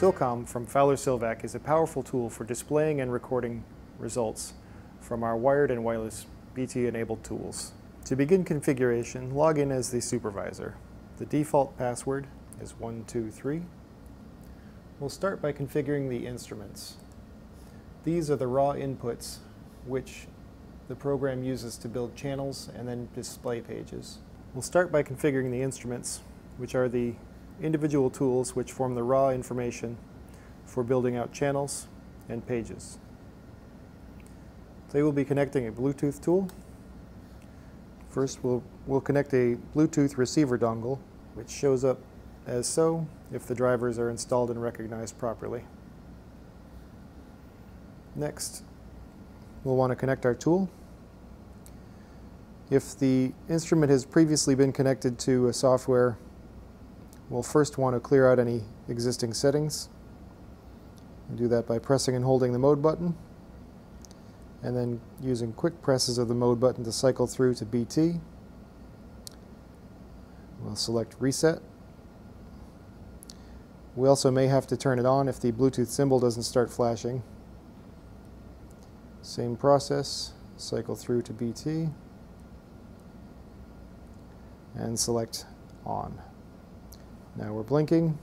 Sylcom from Fowler Sylvac is a powerful tool for displaying and recording results from our wired and wireless BT-enabled tools. To begin configuration, log in as the supervisor. The default password is 123. We'll start by configuring the instruments. These are the raw inputs which the program uses to build channels and then display pages. We'll start by configuring the instruments, which are the individual tools which form the raw information for building out channels and pages. They will be connecting a Bluetooth tool. First, we'll, we'll connect a Bluetooth receiver dongle, which shows up as so if the drivers are installed and recognized properly. Next, we'll want to connect our tool. If the instrument has previously been connected to a software We'll first want to clear out any existing settings. And do that by pressing and holding the mode button and then using quick presses of the mode button to cycle through to BT. We'll select reset. We also may have to turn it on if the Bluetooth symbol doesn't start flashing. Same process, cycle through to BT and select on. Now we're blinking,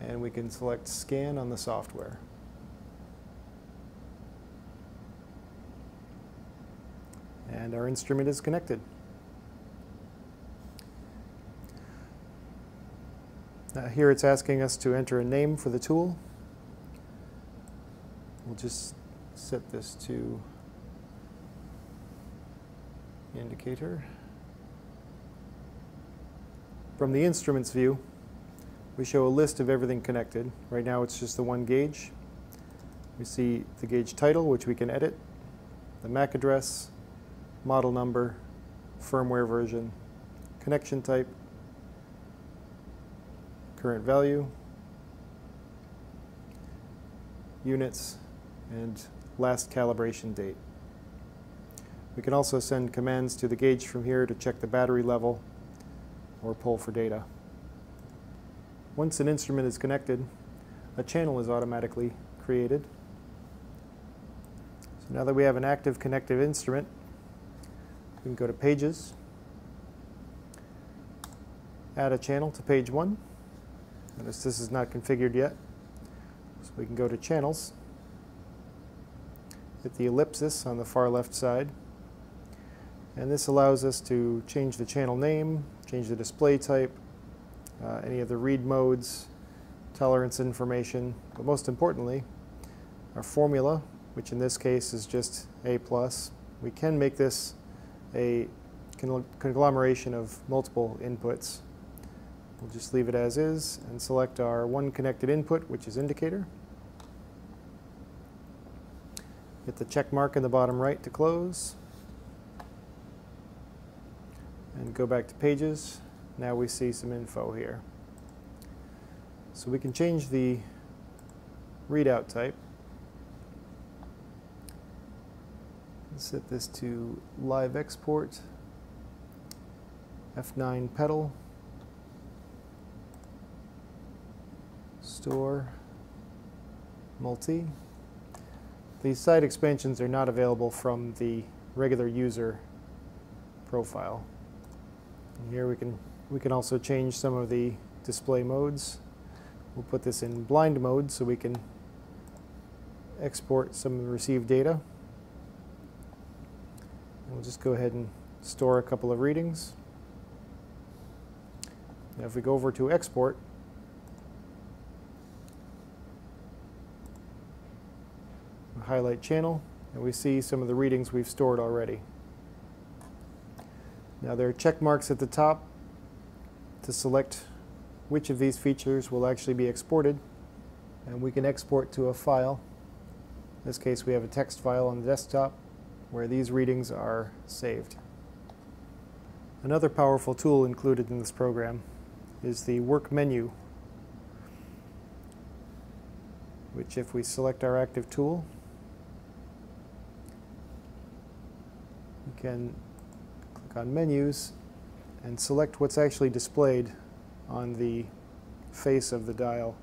and we can select Scan on the software. And our instrument is connected. Now here it's asking us to enter a name for the tool. We'll just set this to indicator. From the instruments view, we show a list of everything connected. Right now it's just the one gauge. We see the gauge title, which we can edit, the MAC address, model number, firmware version, connection type, current value, units, and last calibration date. We can also send commands to the gauge from here to check the battery level or pull for data. Once an instrument is connected, a channel is automatically created. So now that we have an active connective instrument, we can go to Pages, add a channel to page 1. Notice this is not configured yet. So we can go to Channels, hit the ellipsis on the far left side, and this allows us to change the channel name, change the display type, uh, any of the read modes, tolerance information, but most importantly, our formula, which in this case is just A+. plus. We can make this a conglomeration of multiple inputs. We'll just leave it as is and select our one connected input, which is indicator. Hit the check mark in the bottom right to close and go back to pages. Now we see some info here. So we can change the readout type. Set this to live export, F9 pedal, store, multi. These site expansions are not available from the regular user profile. And here we can, we can also change some of the display modes. We'll put this in blind mode so we can export some received data. And we'll just go ahead and store a couple of readings. Now if we go over to export, highlight channel, and we see some of the readings we've stored already. Now there are check marks at the top to select which of these features will actually be exported. And we can export to a file. In this case, we have a text file on the desktop where these readings are saved. Another powerful tool included in this program is the work menu, which if we select our active tool, we can on Menus and select what's actually displayed on the face of the dial.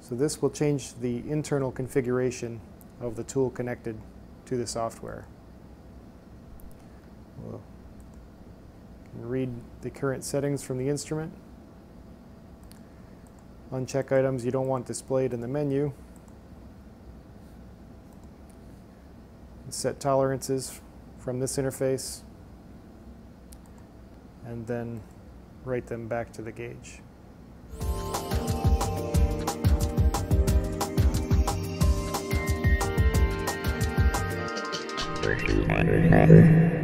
So this will change the internal configuration of the tool connected to the software. We'll read the current settings from the instrument. Uncheck items you don't want displayed in the menu. Set tolerances from this interface and then write them back to the gauge. Thank you.